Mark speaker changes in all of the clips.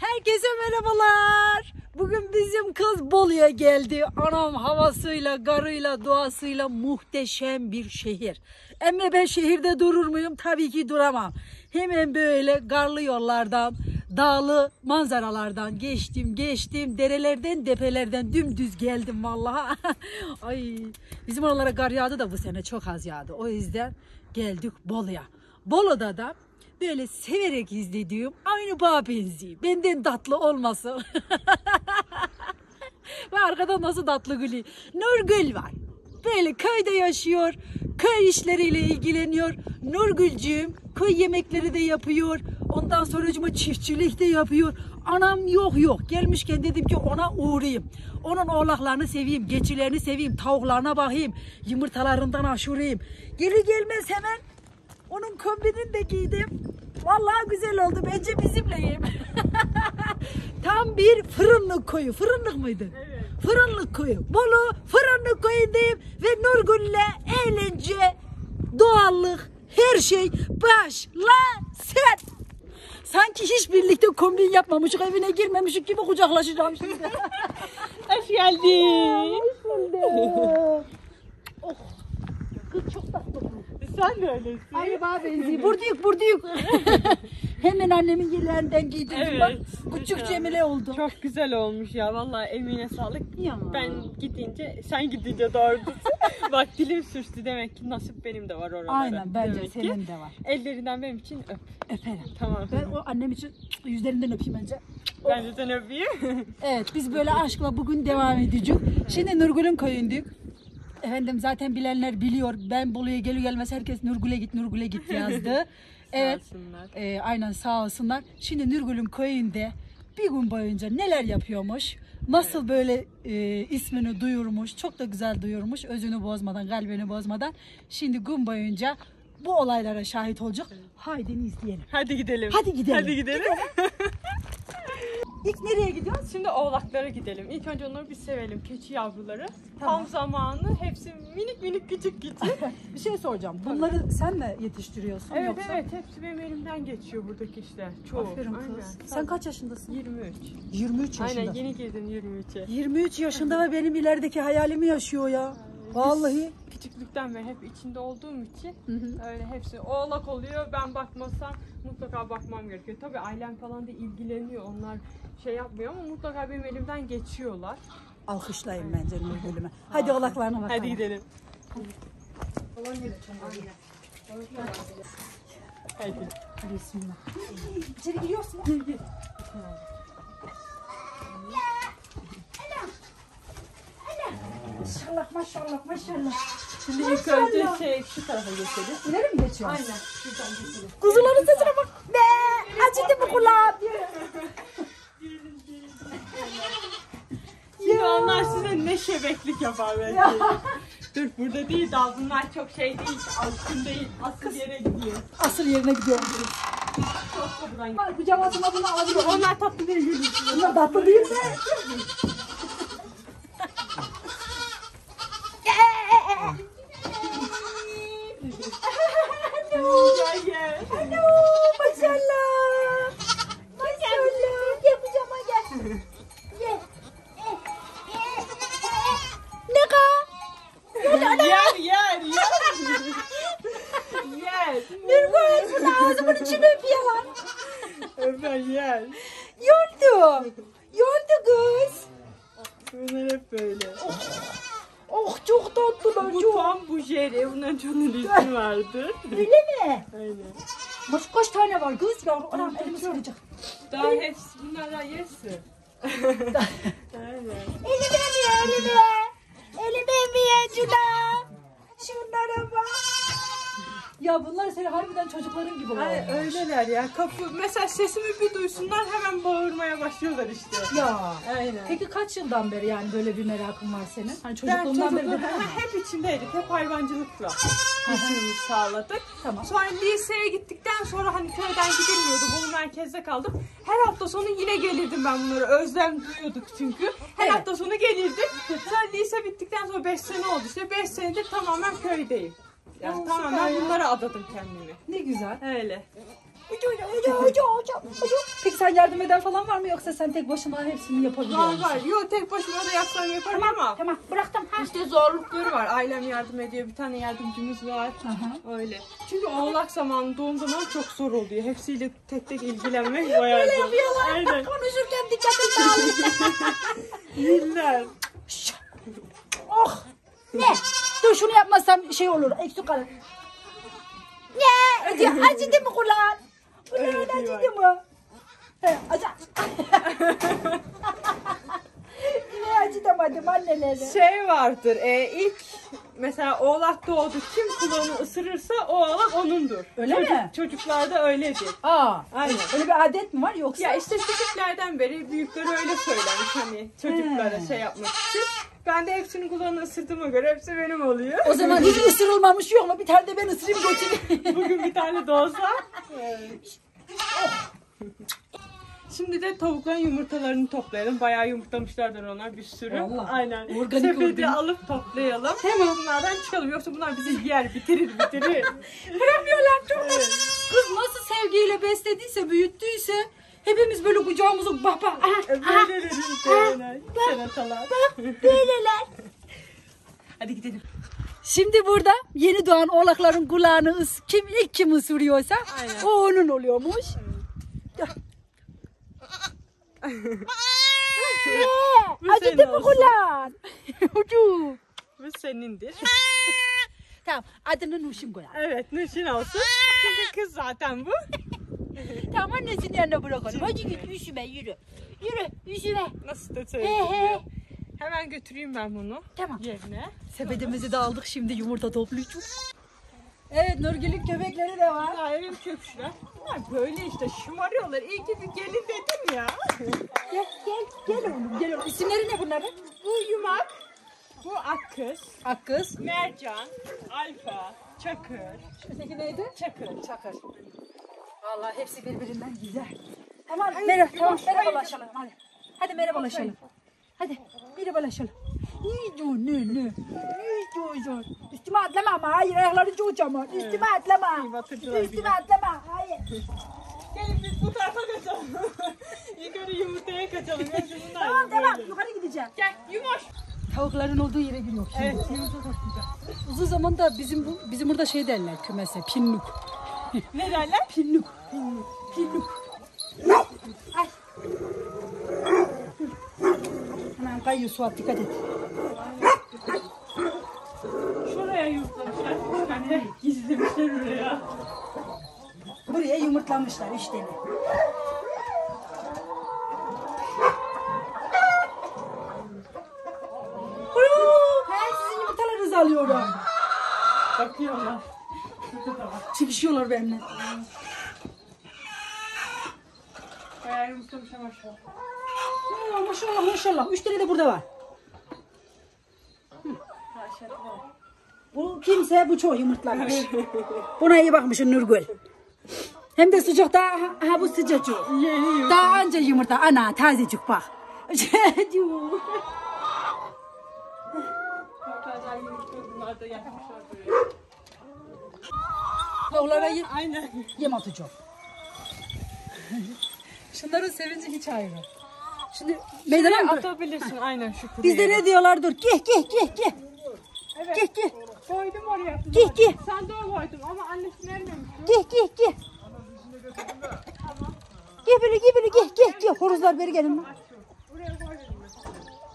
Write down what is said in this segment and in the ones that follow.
Speaker 1: Herkese merhabalar. Bugün bizim kız Bolu'ya geldi. Anam havasıyla, garıyla, doğasıyla muhteşem bir şehir. Ama ben şehirde durur muyum? Tabii ki duramam. Hemen böyle garlı yollardan, dağlı manzaralardan geçtim, geçtim. Derelerden, depelerden dümdüz geldim vallahi. Ay, bizim oralara gar yağdı da bu sene çok az yağdı. O yüzden geldik Bolu'ya. Bolu'da da böyle severek izlediğim aynı bağ benziyor. Benden tatlı olmasın. Ve arkada nasıl tatlı gülü. Nurgül var. Böyle köyde yaşıyor. Köy işleriyle ilgileniyor. Nurgülcüğüm köy yemekleri de yapıyor. Ondan sonra çiftçilik de yapıyor. Anam yok yok. Gelmişken dedim ki ona uğrayayım. Onun oğlaklarını seveyim, geçilerini seveyim, tavuklarına bakayım, yumurtalarından aşurayım. Gelir gelmez hemen onun kombinini de giydim. Vallahi güzel oldu. Bence bizimleyim. Tam bir fırınlık koyu. Fırınlık mıydı? Evet. Fırınlık koyu. Bolu fırınlık koyundayım ve Nurgül'le eğlence, doğallık, her şey başlasın. Sanki hiç birlikte kombin yapmamışık, evine girmemişik gibi kucaklaşacağım şimdi.
Speaker 2: Hoş geldin.
Speaker 1: oh. Kız çok tatlı.
Speaker 2: Sen de öylesin.
Speaker 1: Aynı bana benziyor. Burduyuk burduyuk. Hemen annemin yerlerinden giydim.
Speaker 2: Evet.
Speaker 1: Bak küçük Cemile oldu.
Speaker 2: Çok güzel olmuş ya. Vallahi emine sağlık.
Speaker 1: Ya.
Speaker 2: Ben gidince, sen gidince doğrusu. Bak dilim sürçtü demek ki nasip benim de var oralara.
Speaker 1: Aynen bence
Speaker 2: Demek ki.
Speaker 1: senin de var.
Speaker 2: Ellerinden benim için öp.
Speaker 1: Öperim.
Speaker 2: Tamam.
Speaker 1: Ben o annem için yüzlerinden öpeyim önce.
Speaker 2: Ben de seni öpeyim.
Speaker 1: Evet biz böyle aşkla bugün devam edeceğiz. Şimdi Nurgül'ün köyündük. Efendim zaten bilenler biliyor. Ben Bolu'ya gelir gelmez herkes Nurgül'e git Nurgül'e git yazdı. evet. E, aynen sağ olsunlar. Şimdi Nurgül'ün köyünde bir gün boyunca neler yapıyormuş? Nasıl böyle e, ismini duyurmuş? Çok da güzel duyurmuş. Özünü bozmadan, kalbini bozmadan. Şimdi gün boyunca bu olaylara şahit olacak. Haydi izleyelim.
Speaker 2: Hadi gidelim.
Speaker 1: Hadi gidelim.
Speaker 2: Hadi gidelim.
Speaker 1: İlk nereye gidiyoruz?
Speaker 2: Şimdi oğlaklara gidelim. İlk önce onları bir sevelim. Keçi yavruları. Tam zamanı. Hepsi minik minik küçük küçük.
Speaker 1: Bir şey soracağım. Bunları sen mi yetiştiriyorsun
Speaker 2: evet
Speaker 1: yoksa?
Speaker 2: evet. Hepsi benim elimden geçiyor buradaki işler. Çoğu.
Speaker 1: Aferin
Speaker 2: Aynen.
Speaker 1: kız. Sen kaç yaşındasın?
Speaker 2: 23.
Speaker 1: 23 yaşında.
Speaker 2: Aynen yeni girdin 23'e.
Speaker 1: 23 yaşında ve benim ilerideki hayalimi yaşıyor ya. Vallahi.
Speaker 2: Küçüklükten beri hep içinde olduğum için öyle hepsi oğlak oluyor. Ben bakmasam mutlaka bakmam gerekiyor. Tabii ailem falan da ilgileniyor. Onlar şey yapmıyor ama mutlaka benim elimden geçiyorlar.
Speaker 1: Alkışlayın bence Nurgül'üme. Hadi olaklarına bakalım.
Speaker 2: Hadi gidelim. Hadi.
Speaker 1: Bismillah. İçeri giriyorsun mu? Maşallah maşallah maşallah.
Speaker 2: Şimdi ilk önce şey şu tarafa geçelim.
Speaker 1: İleri mi geçiyorsun?
Speaker 2: Aynen. Şuradan geçelim.
Speaker 1: Kuzuların sesine bak. Be! Acıdı mı kulağım?
Speaker 2: Şimdi onlar size ne şebeklik yapar belki. Dur burada değil daha bunlar çok şey değil. Alışkın değil. Asıl yere gidiyor.
Speaker 1: Asıl yerine gidiyorum.
Speaker 2: Çok da buradan gidiyor.
Speaker 1: Bak kucağıma atma bunu alabilirim.
Speaker 2: Onlar tatlı değil.
Speaker 1: Bunlar tatlı değil mi?
Speaker 2: Gel gel.
Speaker 1: Oo, maşallah. Maşallah. Gel kucağıma gel. Gel. Ne ka?
Speaker 2: Yer yer yer. Yer.
Speaker 1: Nurgül bunu ağzımın içine öpüyor lan.
Speaker 2: Ömer yer.
Speaker 1: Yoldu. Yoldu kız.
Speaker 2: Bunlar hep böyle.
Speaker 1: Oh çok tatlılar
Speaker 2: Bu
Speaker 1: çok.
Speaker 2: Tom bu Jerry. Bunların çoğunun ismi vardır.
Speaker 1: Öyle mi?
Speaker 2: Aynen.
Speaker 1: Baş kaç tane var kız ya? Anam elimi sıkacak.
Speaker 2: Daha hepsi bunlardan yersin. Aynen.
Speaker 1: Elimi emiyor elimi. Elimi emiyor Cula. Şunlara bak. Ya bunlar senin harbiden çocukların gibi
Speaker 2: Ay,
Speaker 1: olmuş.
Speaker 2: öyleler ya. Kapı mesela sesimi bir duysunlar hemen bağırmaya başlıyorlar işte.
Speaker 1: Ya.
Speaker 2: Aynen.
Speaker 1: Peki kaç yıldan beri yani böyle bir merakın var senin? Hani
Speaker 2: ben
Speaker 1: çocukluğundan beri de
Speaker 2: hep içindeydik. Hep hayvancılıkla geçimimizi sağladık.
Speaker 1: Tamam.
Speaker 2: Sonra liseye gittikten sonra hani köyden gidilmiyordu. Bolu merkezde kaldım. Her hafta sonu yine gelirdim ben bunları. Özlem duyuyorduk çünkü. Her
Speaker 1: Evet.
Speaker 2: hafta sonu gelirdim. Sonra lise bittikten sonra 5 sene oldu işte. 5 senedir tamamen köydeyim. Yani
Speaker 1: süper
Speaker 2: tamamen
Speaker 1: ya.
Speaker 2: bunlara adadım kendimi.
Speaker 1: Ne güzel.
Speaker 2: Öyle.
Speaker 1: Peki sen yardım eden falan var mı yoksa sen tek başına hepsini yapabiliyor
Speaker 2: Var
Speaker 1: musun?
Speaker 2: var. Yok tek başıma da yapsam yaparım ama.
Speaker 1: Tamam bıraktım. Ha.
Speaker 2: İşte zorlukları var. Ailem yardım ediyor. Bir tane yardımcımız var.
Speaker 1: Aha.
Speaker 2: Öyle. Çünkü oğlak zamanı doğum zaman çok zor oluyor. Hepsiyle tek tek ilgilenmek bayağı zor.
Speaker 1: Yapıyorlar.
Speaker 2: Aynen.
Speaker 1: Konuşurken dikkatim dağılıyor.
Speaker 2: Yiller.
Speaker 1: oh. Ne? Dur şunu yapmazsam şey olur. Eksik kalır. Ne? Acı, acıdı mı kulağın? Kulağın acıdı mı? He, acı. Yine acıtamadım anneleri.
Speaker 2: Şey vardır. E, ilk mesela oğlak doğdu. Kim kulağını ısırırsa o oğlak onundur.
Speaker 1: Öyle
Speaker 2: Çocuk-
Speaker 1: mi?
Speaker 2: Çocuklarda öyledir.
Speaker 1: Aa,
Speaker 2: Aynen.
Speaker 1: öyle bir adet mi var yoksa?
Speaker 2: Ya işte küçüklerden beri büyükleri öyle söylemiş hani çocuklara
Speaker 1: He.
Speaker 2: şey yapmak için. Ben de hepsinin kulağını ısırdığıma göre hepsi benim oluyor.
Speaker 1: O zaman hiç ısırılmamış yok mu? Bir tane de ben ısırayım götüreyim.
Speaker 2: Bugün bir tane de olsa. Şimdi de tavukların yumurtalarını toplayalım. Bayağı yumurtlamışlardır onlar bir sürü.
Speaker 1: Vallahi.
Speaker 2: Aynen.
Speaker 1: Organik
Speaker 2: Sepeti alıp toplayalım. Hemen bunlardan çıkalım. Yoksa bunlar bizi yer, bitirir, bitirir.
Speaker 1: Bırakmıyorlar çok. Kız nasıl sevgiyle beslediyse, büyüttüyse hepimiz böyle kucağımıza bak bak. Aha.
Speaker 2: Keratalar.
Speaker 1: böyleler.
Speaker 2: Hadi gidelim.
Speaker 1: Şimdi burada yeni doğan oğlakların kulağını ıs kim ilk kim ısırıyorsa
Speaker 2: Aynen.
Speaker 1: o onun oluyormuş. Ee,
Speaker 2: Bu
Speaker 1: Acıdı
Speaker 2: senin
Speaker 1: mı
Speaker 2: olsun.
Speaker 1: kulağın? Ucu.
Speaker 2: Bu senindir.
Speaker 1: Tamam adını Nuşin koyalım.
Speaker 2: Evet Nuşin olsun. Çünkü kız zaten bu.
Speaker 1: Tamam annesinin yanına bırakalım. Hadi git üşüme yürü. Yürü üşüme.
Speaker 2: Nasıl da
Speaker 1: He he.
Speaker 2: Hemen götüreyim ben bunu
Speaker 1: Tamam.
Speaker 2: yerine.
Speaker 1: Sepetimizi de aldık şimdi yumurta toplayacağız. Evet Nurgül'ün köpekleri de var.
Speaker 2: Hayır çöpüşler. Bunlar böyle işte şımarıyorlar. İyi ki bir gelin dedim ya.
Speaker 1: Gel gel gel oğlum gel oğlum. İsimleri ne bunların?
Speaker 2: Bu yumak. Bu akkız.
Speaker 1: Akkız.
Speaker 2: Mercan. Alfa. Çakır.
Speaker 1: Öteki neydi?
Speaker 2: Çakır.
Speaker 1: Çakır. Vallahi hepsi birbirinden güzel. Tamam merhaba tamam merhabalaşalım hadi. Hadi merhabalaşalım. Hadi merhabalaşalım. Ne diyor ne ne? Ne diyorsun? Üstüme atlama ama hayır ayakları çoğucaman. Üstüme atlama. Üstüme atlama hayır.
Speaker 2: Gelin biz bu tarafa kaçalım. Yukarı yumurtaya kaçalım.
Speaker 1: Tamam tamam yukarı gideceğim.
Speaker 2: Gel yumuş.
Speaker 1: Tavukların olduğu yere giriyor.
Speaker 2: Evet yumurta toplayacağız.
Speaker 1: Uzun zamanda bizim bu, bizim burada şey derler kümese pinnuk.
Speaker 2: Ne derler?
Speaker 1: Pinnuk. Pinnuk. Ay. Hemen kayıyor Suat dikkat et.
Speaker 2: Şuraya yumurtlamışlar. Yani gizlemişler oraya.
Speaker 1: Buraya yumurtlamışlar işte. Yumurtalarınızı alıyorum.
Speaker 2: Bakıyorlar.
Speaker 1: Çıkışıyorlar benimle.
Speaker 2: Bayağı yumurtlamış ama şu.
Speaker 1: Aa, maşallah maşallah. Üç tane de burada var. Bu kimse bu çoğu yumurtlamış. Buna iyi bakmışsın Nurgül. Hem de sıcak daha ha, bu sıcacık. Daha anca yumurta. Ana tazecik bak.
Speaker 2: Da yapmışlar buraya.
Speaker 1: Tavuklara yem,
Speaker 2: Aynen.
Speaker 1: yem atacağım. Şunların sevinci hiç ayrı. Şimdi meydana?
Speaker 2: Atabilirsin aynen şu.
Speaker 1: Bizde ne diyorlar dur. Geh geh geh geh.
Speaker 2: Evet.
Speaker 1: Geh geh.
Speaker 2: Koydum oraya.
Speaker 1: Geh geh.
Speaker 2: Sen de o koydun ama annesi vermemiş.
Speaker 1: Geh geh geh. Geh böyle geh böyle geh geh geh. Horozlar beri gelin.
Speaker 2: koydum.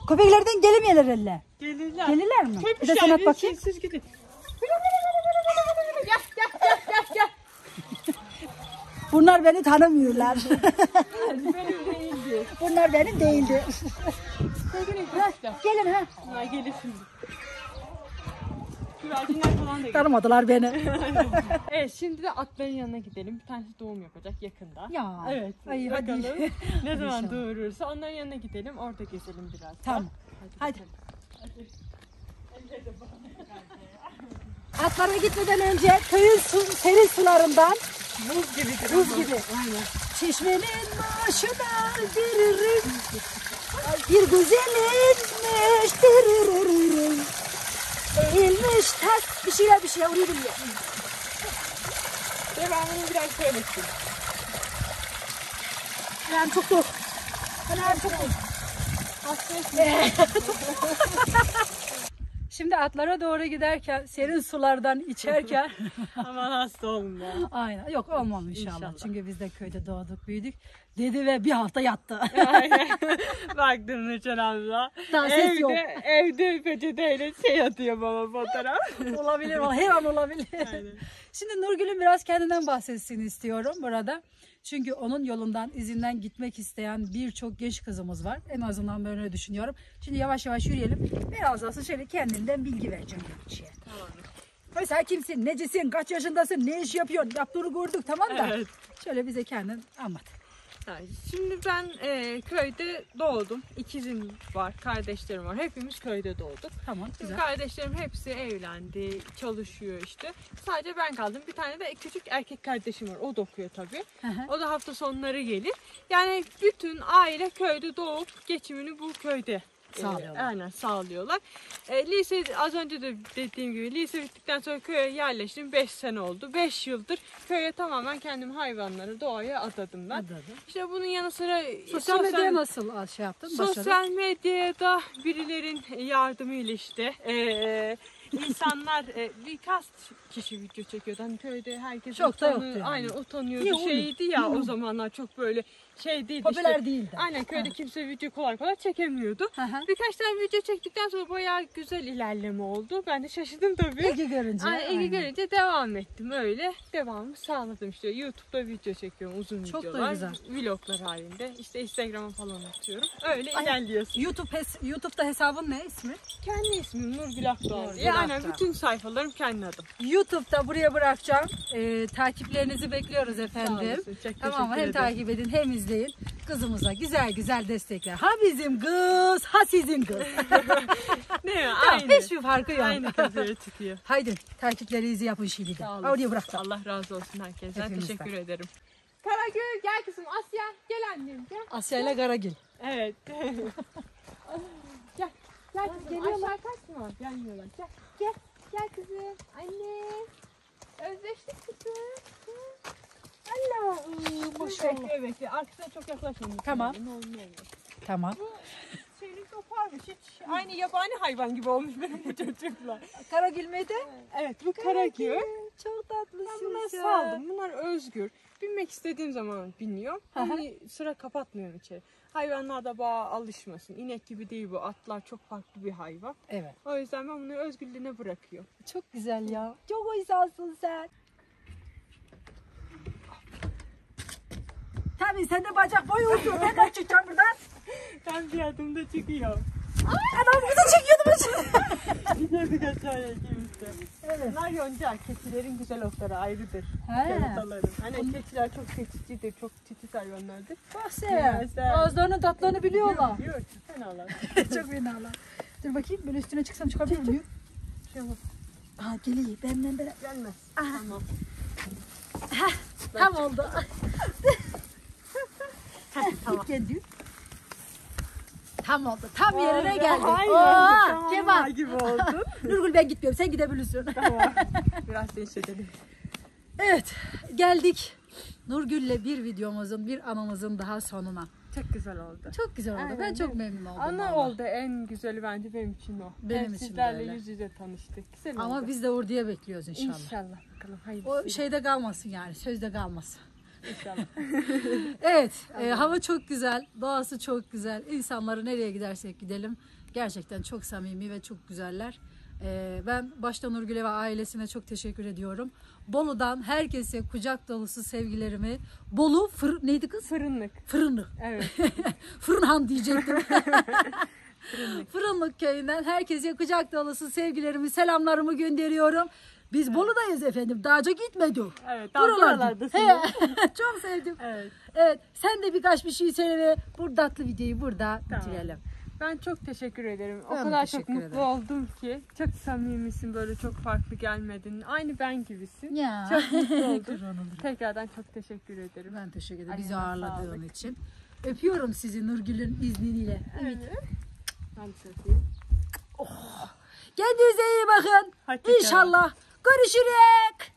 Speaker 1: Köpeklerden gelemiyorlar elle.
Speaker 2: Gelirler.
Speaker 1: Gelirler mi?
Speaker 2: Köpüş
Speaker 1: Bir de sen at bakayım.
Speaker 2: Siz gidin. Gel gel gel gel gel.
Speaker 1: Bunlar beni tanımıyorlar.
Speaker 2: Benim değildi.
Speaker 1: Bunlar benim değildi. Gelin ha.
Speaker 2: Ha gelir şimdi. Güvercinler falan da.
Speaker 1: Tanımadılar beni.
Speaker 2: Evet şimdi de atların yanına gidelim. Bir tanesi doğum yapacak yakında.
Speaker 1: Ya.
Speaker 2: Evet.
Speaker 1: Ay, hadi.
Speaker 2: bakalım. ne zaman doğurursa onların yanına gidelim. Orada gezelim biraz.
Speaker 1: Tamam. Hadi. Atlara gitmeden önce köyün su, serin sularından
Speaker 2: Buz gibidir.
Speaker 1: buz gibi. Çeşmenin başına diririm. Bir güzelinmiş diririm. Eğilmiş tak bir şeyler bir şeyler.
Speaker 2: Ve ben bunu biraz söyledim.
Speaker 1: Ayağım çok soğuk. Ayağım çok soğuk. Şimdi atlara doğru giderken serin sulardan içerken
Speaker 2: Aman hasta olma.
Speaker 1: aynen yok olmam inşallah.
Speaker 2: İnşallah.
Speaker 1: Çünkü biz de köyde doğduk büyüdük dedi ve bir hafta yattı.
Speaker 2: Baktım Nurcan abla.
Speaker 1: Daha ses
Speaker 2: evde,
Speaker 1: yok.
Speaker 2: evde peçeteyle şey atıyor bana fotoğraf.
Speaker 1: olabilir her an olabilir.
Speaker 2: Aynen.
Speaker 1: Şimdi Nurgül'ün biraz kendinden bahsetsin istiyorum burada. Çünkü onun yolundan, izinden gitmek isteyen birçok genç kızımız var. En azından ben öyle düşünüyorum. Şimdi yavaş yavaş yürüyelim. Biraz olsun şöyle kendinden bilgi vereceğim Gökçe'ye. Mesela kimsin, necisin, kaç yaşındasın, ne iş yapıyorsun, yaptığını gördük tamam da.
Speaker 2: Evet.
Speaker 1: Şöyle bize kendin anlat.
Speaker 2: Şimdi ben e, köyde doğdum. İkizim var, kardeşlerim var. Hepimiz köyde doğduk.
Speaker 1: Tamam,
Speaker 2: Şimdi
Speaker 1: güzel.
Speaker 2: kardeşlerim hepsi evlendi, çalışıyor işte. Sadece ben kaldım. Bir tane de küçük erkek kardeşim var. O da okuyor tabii.
Speaker 1: Hı hı.
Speaker 2: O da hafta sonları gelir. Yani bütün aile köyde doğup geçimini bu köyde e,
Speaker 1: Sağlıyorlar.
Speaker 2: aynen sağlıyorlar. E, lise az önce de dediğim gibi lise bittikten sonra köye yerleştim. 5 sene oldu. 5 yıldır köye tamamen kendimi hayvanları, doğaya adadım ben.
Speaker 1: Hadi.
Speaker 2: İşte bunun yanı sıra
Speaker 1: Sosyal medyaya nasıl şey yaptın? Başladın?
Speaker 2: Sosyal medyada birilerin yardımıyla işte eee, insanlar eee, birkaç kişi video çekiyordu. Hani köyde herkes
Speaker 1: Çok da
Speaker 2: utanı-
Speaker 1: yoktu yani.
Speaker 2: Aynen utanıyordu.
Speaker 1: Niye?
Speaker 2: Şeydi ya
Speaker 1: Niye
Speaker 2: o zamanlar çok böyle şey değildi
Speaker 1: Popüler
Speaker 2: işte.
Speaker 1: değildi.
Speaker 2: Aynen köyde kimse video kolay kolay çekemiyordu.
Speaker 1: Hı hı.
Speaker 2: Birkaç tane video çektikten sonra bayağı güzel ilerleme oldu. Ben de şaşırdım tabii.
Speaker 1: İlgi görünce.
Speaker 2: Aynen, ilgi
Speaker 1: aynen.
Speaker 2: görünce devam ettim öyle. Devamı sağladım işte. YouTube'da video çekiyorum uzun
Speaker 1: Çok da
Speaker 2: videolar.
Speaker 1: güzel.
Speaker 2: Vloglar halinde. İşte Instagram'a falan atıyorum. Öyle
Speaker 1: Ay-
Speaker 2: ilerliyorsun.
Speaker 1: YouTube hes- YouTube'da hesabın ne ismi?
Speaker 2: Kendi ismim Nurgül Akdoğan. Diye. Aynen bütün sayfalarım kendi adım.
Speaker 1: YouTube'da buraya bırakacağım. Ee, takiplerinizi bekliyoruz
Speaker 2: Sağ
Speaker 1: efendim.
Speaker 2: olasın, Çok
Speaker 1: Tamam Hem takip edin hem izleyin. Kızımıza güzel güzel destekler. Ha bizim kız, ha sizin kız.
Speaker 2: Değil mi?
Speaker 1: Tamam,
Speaker 2: Aynı.
Speaker 1: hiçbir farkı yok.
Speaker 2: Aynı kazıya çıkıyor.
Speaker 1: Haydi takiplerinizi yapın şimdi de. Oraya bırakacağım.
Speaker 2: Allah razı olsun herkesten.
Speaker 1: Hepimizden.
Speaker 2: Teşekkür ederim. Karagül gel kızım Asya gel annem gel.
Speaker 1: Asya ile Karagil.
Speaker 2: Evet. gel. Gel kızım
Speaker 1: Geliyorlar.
Speaker 2: aşağı kaçma. Gelmiyorlar. Gel. Gel. Gel kızım. Anne. Özleştik kızım. Allah. Bekle bekle. Arkasına çok yaklaşmayın.
Speaker 1: Tamam.
Speaker 2: Ne olur ne olur.
Speaker 1: Tamam.
Speaker 2: Şeyini koparmış hiç. Aynı yabani hayvan gibi olmuş benim bu çocuklar.
Speaker 1: Karagil miydi?
Speaker 2: Evet bu karagül.
Speaker 1: Çok
Speaker 2: Ben
Speaker 1: tatlısın
Speaker 2: bunları saldım. Bunlar özgür. Binmek istediğim zaman
Speaker 1: hı.
Speaker 2: Hani sıra kapatmıyorum içeri. Hayvanlar da bağa alışmasın. İnek gibi değil bu. Atlar çok farklı bir hayvan.
Speaker 1: Evet.
Speaker 2: O yüzden ben bunu özgürlüğüne bırakıyorum.
Speaker 1: Çok güzel ya. Çok uysalsın sen. Tabii sen de bacak boyu uzun. Ben de çıkacağım buradan.
Speaker 2: Ben bir adımda çıkıyorum.
Speaker 1: Adam bizi çekiyordum.
Speaker 2: Gidiyoruz aşağıya ikimizde.
Speaker 1: Evet.
Speaker 2: Bunlar yonca. Keçilerin güzel otları ayrıdır.
Speaker 1: He.
Speaker 2: Kerataların. Hani keçiler çok seçicidir. Çok titiz hayvanlardır.
Speaker 1: Bak sen. Ağızlarının tatlarını biliyorlar.
Speaker 2: Yok fenalar.
Speaker 1: Çok fenalar. Dur bakayım böyle üstüne çıksam çıkabilir miyim?
Speaker 2: Şey bak,
Speaker 1: Aa geliyor. Benden de.
Speaker 2: Gelmez.
Speaker 1: Aha.
Speaker 2: Tamam.
Speaker 1: Tam oldu.
Speaker 2: tamam.
Speaker 1: Geldi. Tam oldu. Tam yerine geldi.
Speaker 2: Aynen. Tamam,
Speaker 1: kebap.
Speaker 2: gibi oldun.
Speaker 1: Nurgül ben gitmiyorum. Sen gidebilirsin.
Speaker 2: tamam. Biraz değiştirelim.
Speaker 1: Evet. Geldik. Nurgül'le bir videomuzun, bir anımızın daha sonuna.
Speaker 2: Çok güzel oldu.
Speaker 1: Çok güzel oldu.
Speaker 2: Aynen,
Speaker 1: ben çok memnun oldum.
Speaker 2: Ana
Speaker 1: vallahi.
Speaker 2: oldu en güzeli bence benim için o.
Speaker 1: Benim
Speaker 2: Hem
Speaker 1: için
Speaker 2: sizlerle
Speaker 1: öyle.
Speaker 2: yüz yüze tanıştık. Güzel
Speaker 1: Ama
Speaker 2: oldu.
Speaker 1: biz de orduya bekliyoruz inşallah.
Speaker 2: İnşallah bakalım hayırlısı.
Speaker 1: O şeyde kalmasın yani. Sözde kalmasın.
Speaker 2: İnşallah.
Speaker 1: Evet. e, hava çok güzel. Doğası çok güzel. İnsanları nereye gidersek gidelim. Gerçekten çok samimi ve çok güzeller. E, ben başta Nurgül'e ve ailesine çok teşekkür ediyorum. Bolu'dan herkese kucak dolusu sevgilerimi. Bolu fır, neydi kız?
Speaker 2: Fırınlık.
Speaker 1: Fırını.
Speaker 2: Evet.
Speaker 1: Fırınhan diyecektim. Fırınlık köyünden herkese kucak dolusu sevgilerimi, selamlarımı gönderiyorum. Biz Bolu'dayız efendim. Dağca gitmedik.
Speaker 2: Evet. Buralardasın.
Speaker 1: He, Çok sevdim.
Speaker 2: Evet.
Speaker 1: Evet, sen de birkaç bir şey söyle ve bu tatlı videoyu burada
Speaker 2: Tamam.
Speaker 1: bitirelim.
Speaker 2: Ben çok teşekkür ederim.
Speaker 1: Ben
Speaker 2: o kadar çok mutlu
Speaker 1: ederim.
Speaker 2: oldum ki. Çok samimisin böyle çok farklı gelmedin. Aynı ben gibisin.
Speaker 1: Ya.
Speaker 2: Çok mutlu oldum. Tekrardan çok teşekkür ederim.
Speaker 1: Ben teşekkür ederim bizi ağırladığın
Speaker 2: sağlık.
Speaker 1: için. Öpüyorum sizi Nurgül'ün izniyle. Evet.
Speaker 2: Ben çok iyi.
Speaker 1: Kendinize iyi bakın.
Speaker 2: Kalın.
Speaker 1: İnşallah görüşürüz.